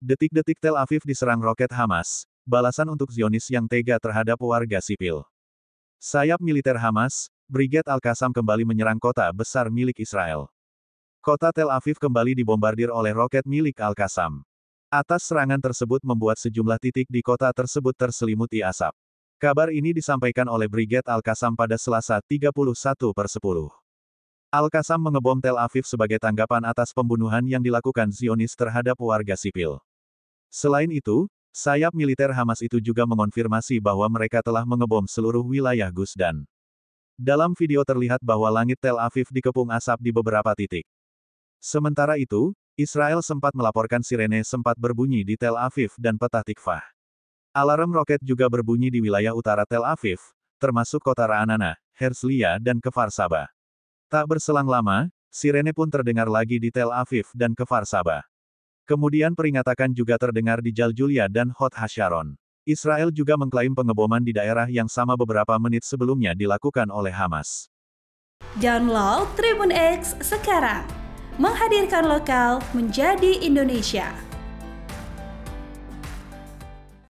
Detik-detik Tel Aviv diserang roket Hamas, balasan untuk Zionis yang tega terhadap warga sipil. Sayap militer Hamas, Brigade Al-Qassam kembali menyerang kota besar milik Israel. Kota Tel Aviv kembali dibombardir oleh roket milik Al-Qassam. Atas serangan tersebut membuat sejumlah titik di kota tersebut terselimuti asap. Kabar ini disampaikan oleh Brigade Al-Qassam pada Selasa 31 per 10. Al-Qassam mengebom Tel Aviv sebagai tanggapan atas pembunuhan yang dilakukan Zionis terhadap warga sipil. Selain itu, sayap militer Hamas itu juga mengonfirmasi bahwa mereka telah mengebom seluruh wilayah Gus dan dalam video terlihat bahwa langit Tel Aviv dikepung asap di beberapa titik. Sementara itu, Israel sempat melaporkan sirene sempat berbunyi di Tel Aviv dan Petah Tikvah. Alarm roket juga berbunyi di wilayah utara Tel Aviv, termasuk kota Ra'anana, Herzliya dan Kefar Saba. Tak berselang lama, sirene pun terdengar lagi di Tel Aviv dan Kefar Saba. Kemudian peringatakan juga terdengar di Jaljulia dan Hot Hasharon. Israel juga mengklaim pengeboman di daerah yang sama beberapa menit sebelumnya dilakukan oleh Hamas. Download Tribun X sekarang. Menghadirkan lokal menjadi Indonesia.